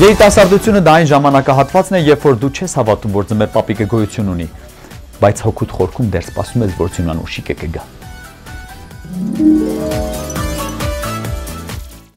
Երիտասարդությունը դա այն ժամանակահատվածն է, երբ որ դու չես հավատում, որ ձմեր պապիկը գոյություն ունի, բայց հոգուտ խորքում դեռ սպասում ես, որ ցյունան ուշիկը կգա։